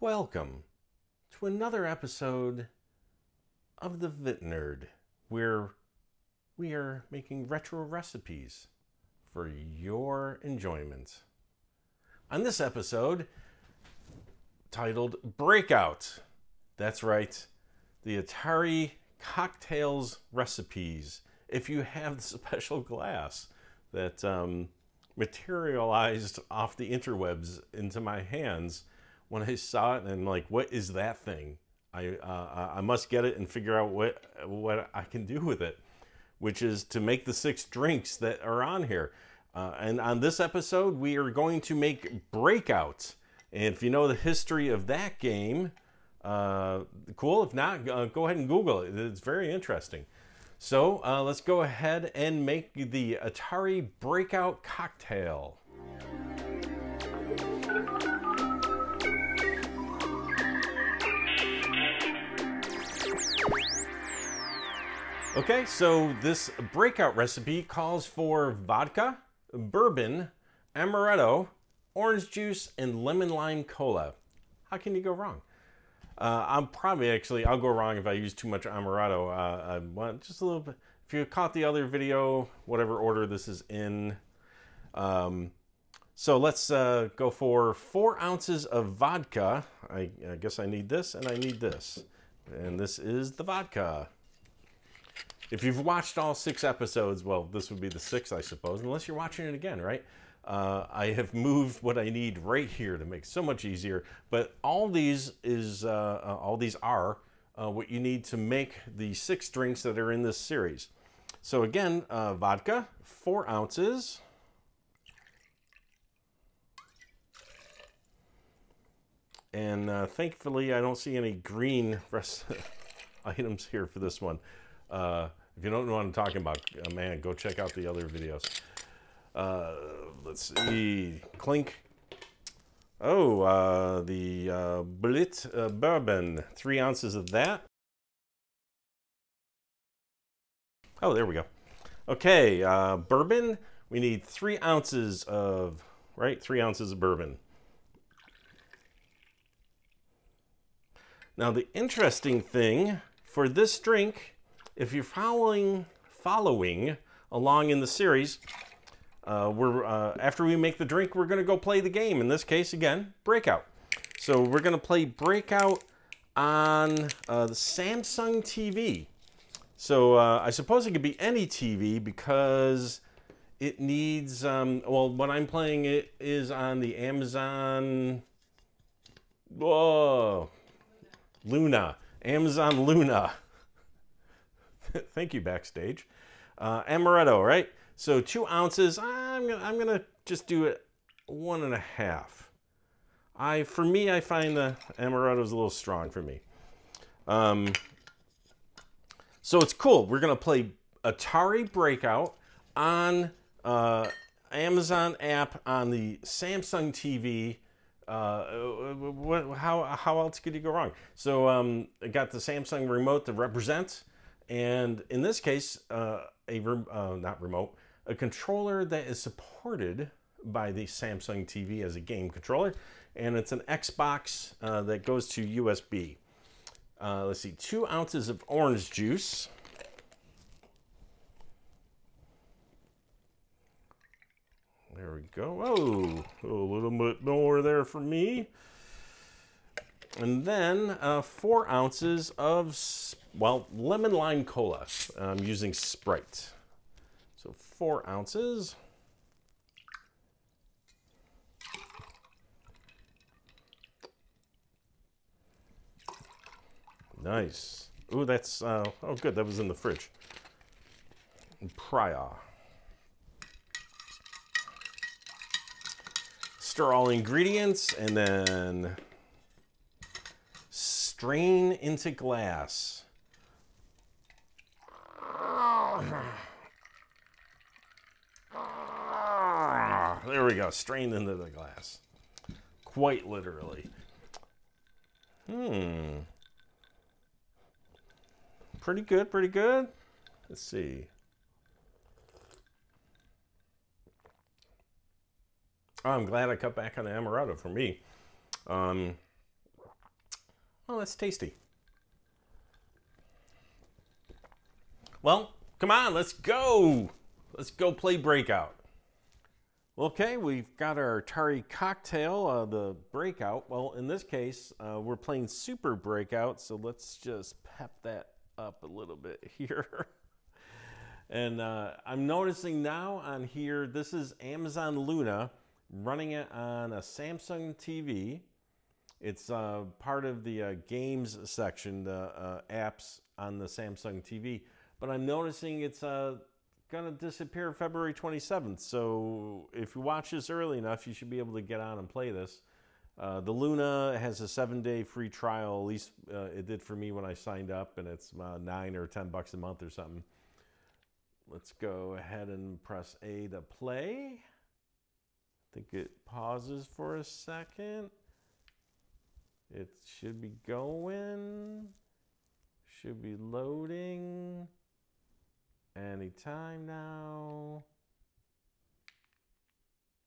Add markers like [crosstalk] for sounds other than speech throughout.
Welcome to another episode of the VintNerd, where we are making retro recipes for your enjoyment. On this episode, titled Breakout, that's right, the Atari cocktails recipes. If you have the [laughs] special glass that um, materialized off the interwebs into my hands when I saw it, and like, what is that thing? I uh, I must get it and figure out what what I can do with it, which is to make the six drinks that are on here. Uh, and on this episode, we are going to make Breakout. And if you know the history of that game, uh, cool. If not, uh, go ahead and Google it. It's very interesting. So uh, let's go ahead and make the Atari Breakout Cocktail. Okay, so this breakout recipe calls for vodka, bourbon, amaretto, orange juice, and lemon lime cola. How can you go wrong? Uh, I'm probably actually, I'll go wrong if I use too much amaretto. Uh, I want just a little bit. If you caught the other video, whatever order this is in. Um, so let's uh, go for four ounces of vodka. I, I guess I need this and I need this. And this is the vodka. If you've watched all six episodes, well, this would be the sixth, I suppose, unless you're watching it again, right? Uh, I have moved what I need right here to make so much easier. But all these is uh, uh, all these are uh, what you need to make the six drinks that are in this series. So again, uh, vodka, four ounces. And uh, thankfully, I don't see any green [laughs] items here for this one. Uh, if you don't know what I'm talking about, uh, man, go check out the other videos. Uh, let's see, clink. Oh, uh, the uh, Bulleit uh, bourbon, three ounces of that. Oh, there we go. Okay, bourbon, we need three ounces of, right, three ounces of bourbon. Now, the interesting thing for this drink if you're following following along in the series, uh, we're uh, after we make the drink, we're going to go play the game. In this case, again, Breakout. So we're going to play Breakout on uh, the Samsung TV. So uh, I suppose it could be any TV because it needs. Um, well, what I'm playing it is on the Amazon. Whoa, Luna, Amazon Luna. [laughs] Thank you, backstage. Uh, amaretto, right? So two ounces. I'm gonna I'm gonna just do it one and a half. I for me I find the amaretto is a little strong for me. Um, so it's cool. We're gonna play Atari Breakout on uh, Amazon app on the Samsung TV. Uh, what, how how else could you go wrong? So um, I got the Samsung remote to represent. And in this case, uh, a uh, not remote, a controller that is supported by the Samsung TV as a game controller, and it's an Xbox uh, that goes to USB. Uh, let's see, two ounces of orange juice. There we go. Oh, a little bit more there for me. And then uh, four ounces of well, lemon lime cola. I'm using Sprite. So four ounces. Nice. Ooh, that's, uh, oh good, that was in the fridge. Prior. Stir all ingredients and then strain into glass. There we go, strained into the glass. Quite literally. Hmm. Pretty good, pretty good. Let's see. Oh, I'm glad I cut back on the amaretto for me. Um, Oh, that's tasty. Well, come on, let's go. Let's go play Breakout. Okay, we've got our Atari cocktail, uh, the Breakout. Well, in this case, uh, we're playing Super Breakout, so let's just pep that up a little bit [laughs] here. and uh, I'm noticing now on here, this is Amazon Luna running it on a Samsung TV. It's uh, part of the uh, games section, the uh, apps on the Samsung TV. But I'm noticing it's uh, going to disappear February 27th. So if you watch this early enough, you should be able to get on and play this. Uh, the Luna has a seven day free trial. At least uh, it did for me when I signed up, and it's uh, nine or 10 bucks a month or something. Let's go ahead and press A to play. I think it pauses for a second. It should be going, should be loading. Anytime now.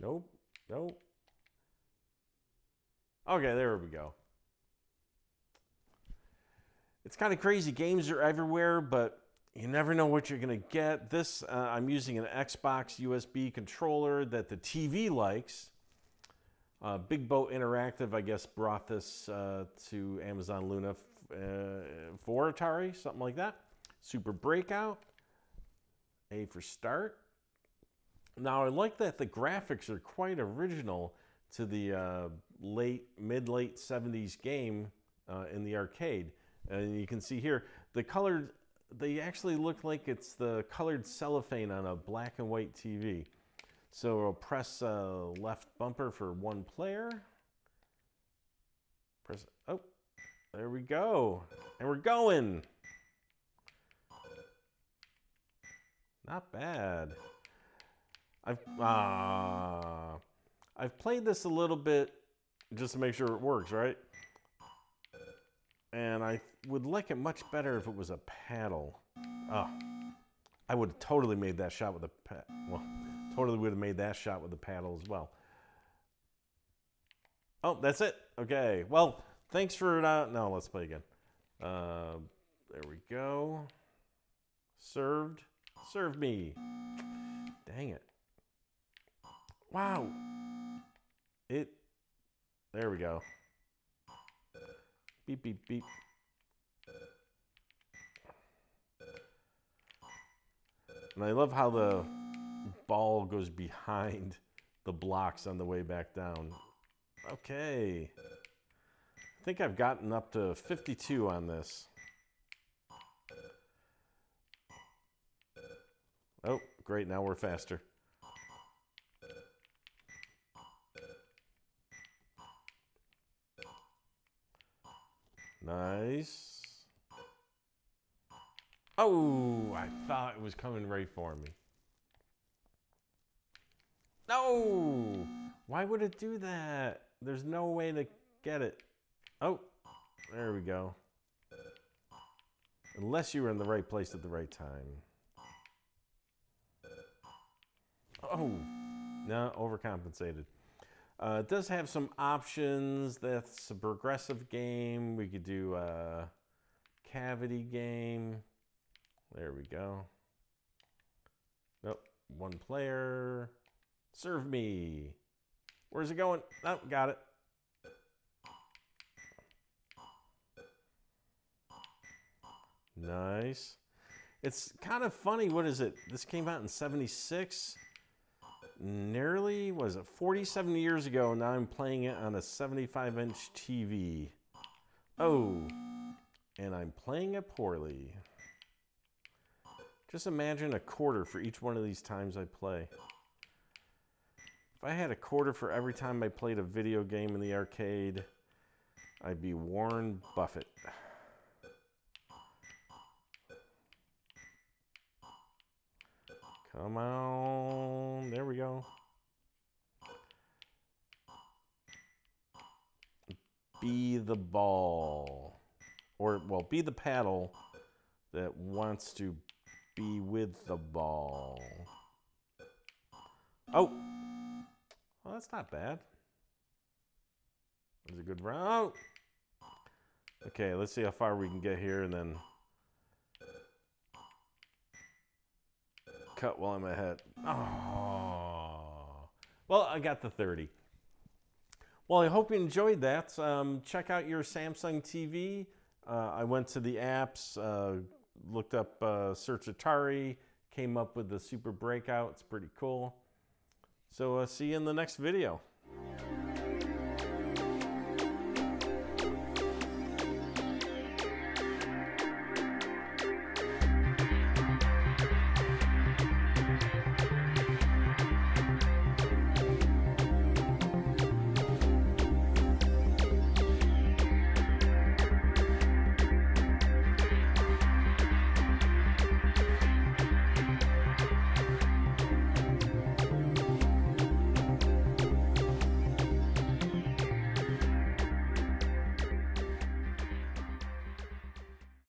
Nope. Nope. Okay, there we go. It's kind of crazy. Games are everywhere, but you never know what you're going to get. This, uh, I'm using an Xbox USB controller that the TV likes. Uh, Big Boat Interactive, I guess, brought this uh, to Amazon Luna uh, for Atari, something like that. Super Breakout. A for start. Now I like that the graphics are quite original to the uh, late, mid late 70s game uh, in the arcade. And you can see here, the colored, they actually look like it's the colored cellophane on a black and white TV. So we'll press uh, left bumper for one player. Press, oh, there we go. And we're going. Not bad. I've uh, I've played this a little bit just to make sure it works, right? And I would like it much better if it was a paddle. Oh, I would have totally made that shot with a pad. Well, totally would have made that shot with the paddle as well. Oh, that's it. Okay. Well, thanks for uh, no. Let's play again. Uh, there we go. Served. Serve me. Dang it. Wow. It. There we go. Beep, beep, beep. And I love how the ball goes behind the blocks on the way back down. Okay. I think I've gotten up to 52 on this. Oh, great. Now we're faster. Nice. Oh, I thought it was coming right for me. No! Why would it do that? There's no way to get it. Oh, there we go. Unless you were in the right place at the right time. Oh, no, overcompensated. Uh, it does have some options. That's a progressive game. We could do a cavity game. There we go. Nope, one player. Serve me. Where's it going? Oh, got it. Nice. It's kind of funny. What is it? This came out in 76 nearly, was it 47 years ago? Now I'm playing it on a 75 inch TV. Oh, and I'm playing it poorly. Just imagine a quarter for each one of these times I play. If I had a quarter for every time I played a video game in the arcade, I'd be Warren Buffett. Come on. There we go. Be the ball. Or, well, be the paddle that wants to be with the ball. Oh. Well, that's not bad. Was a good round. Oh. Okay, let's see how far we can get here and then cut while I'm ahead. Oh, well, I got the 30. Well, I hope you enjoyed that. Um, check out your Samsung TV. Uh, I went to the apps, uh, looked up uh, Search Atari, came up with the Super Breakout. It's pretty cool. So uh, see you in the next video.